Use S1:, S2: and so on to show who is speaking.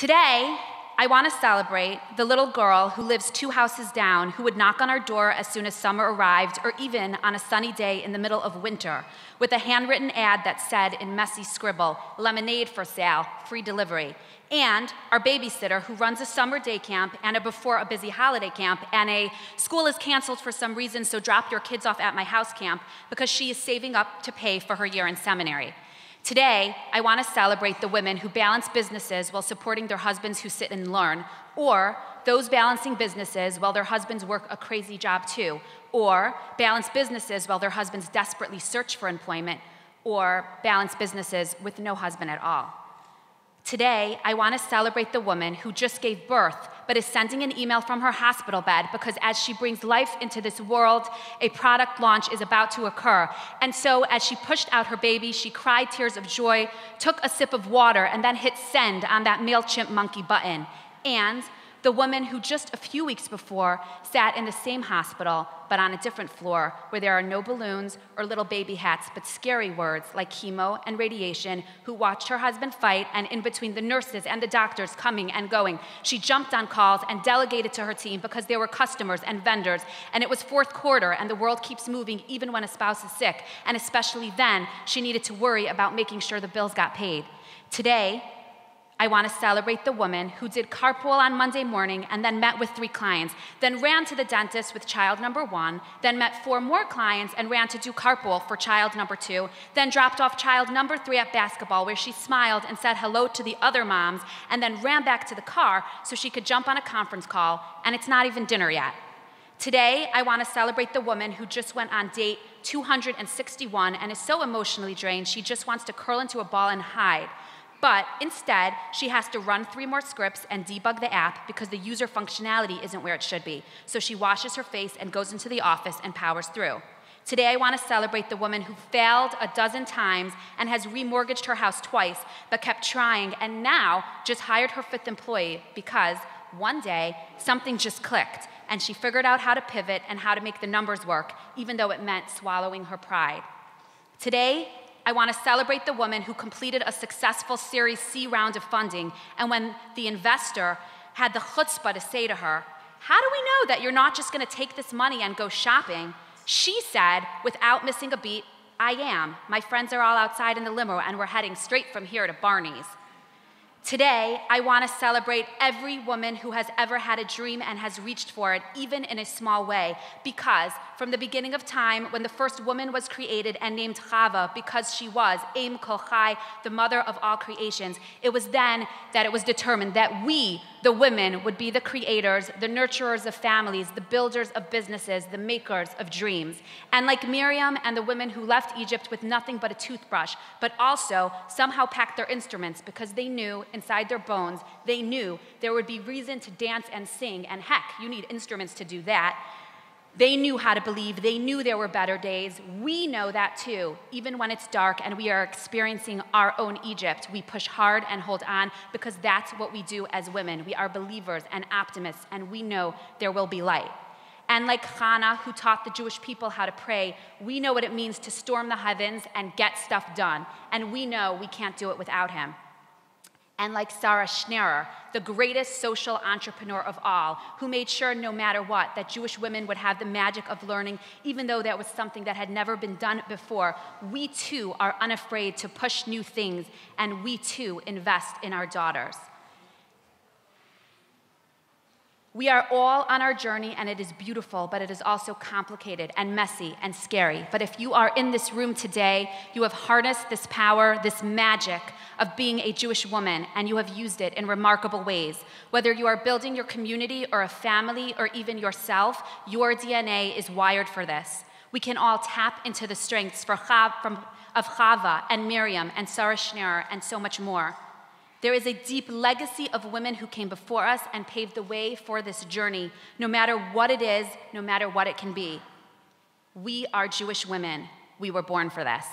S1: Today, I want to celebrate the little girl who lives two houses down who would knock on our door as soon as summer arrived or even on a sunny day in the middle of winter with a handwritten ad that said in messy scribble, lemonade for sale, free delivery. And our babysitter who runs a summer day camp and a before a busy holiday camp and a school is canceled for some reason so drop your kids off at my house camp because she is saving up to pay for her year in seminary. Today, I want to celebrate the women who balance businesses while supporting their husbands who sit and learn, or those balancing businesses while their husbands work a crazy job too, or balance businesses while their husbands desperately search for employment, or balance businesses with no husband at all. Today, I want to celebrate the woman who just gave birth but is sending an email from her hospital bed because as she brings life into this world, a product launch is about to occur. And so, as she pushed out her baby, she cried tears of joy, took a sip of water, and then hit send on that MailChimp monkey button. And the woman who just a few weeks before sat in the same hospital, but on a different floor, where there are no balloons or little baby hats, but scary words like chemo and radiation, who watched her husband fight, and in between the nurses and the doctors coming and going, she jumped on calls and delegated to her team because there were customers and vendors, and it was fourth quarter, and the world keeps moving even when a spouse is sick, and especially then, she needed to worry about making sure the bills got paid. Today, I want to celebrate the woman who did carpool on Monday morning and then met with three clients, then ran to the dentist with child number one, then met four more clients and ran to do carpool for child number two, then dropped off child number three at basketball where she smiled and said hello to the other moms, and then ran back to the car so she could jump on a conference call, and it's not even dinner yet. Today, I want to celebrate the woman who just went on date 261 and is so emotionally drained she just wants to curl into a ball and hide. But instead, she has to run three more scripts and debug the app because the user functionality isn't where it should be. So she washes her face and goes into the office and powers through. Today, I want to celebrate the woman who failed a dozen times and has remortgaged her house twice, but kept trying and now just hired her fifth employee because one day something just clicked and she figured out how to pivot and how to make the numbers work, even though it meant swallowing her pride. Today, I want to celebrate the woman who completed a successful Series C round of funding, and when the investor had the chutzpah to say to her, How do we know that you're not just going to take this money and go shopping? She said, without missing a beat, I am. My friends are all outside in the limo, and we're heading straight from here to Barney's. Today, I want to celebrate every woman who has ever had a dream and has reached for it, even in a small way, because from the beginning of time, when the first woman was created and named Chava, because she was Aim Kochai, the mother of all creations, it was then that it was determined that we, the women, would be the creators, the nurturers of families, the builders of businesses, the makers of dreams. And like Miriam and the women who left Egypt with nothing but a toothbrush, but also somehow packed their instruments because they knew inside their bones, they knew there would be reason to dance and sing, and heck, you need instruments to do that. They knew how to believe. They knew there were better days. We know that too. Even when it's dark and we are experiencing our own Egypt, we push hard and hold on because that's what we do as women. We are believers and optimists, and we know there will be light. And like Hannah, who taught the Jewish people how to pray, we know what it means to storm the heavens and get stuff done. And we know we can't do it without him and like Sarah Schenirer, the greatest social entrepreneur of all, who made sure no matter what that Jewish women would have the magic of learning, even though that was something that had never been done before. We too are unafraid to push new things, and we too invest in our daughters. We are all on our journey, and it is beautiful, but it is also complicated and messy and scary. But if you are in this room today, you have harnessed this power, this magic of being a Jewish woman, and you have used it in remarkable ways. Whether you are building your community or a family or even yourself, your DNA is wired for this. We can all tap into the strengths Chav, from, of Chava and Miriam and Sarah Schenirer and so much more. There is a deep legacy of women who came before us and paved the way for this journey, no matter what it is, no matter what it can be. We are Jewish women. We were born for this.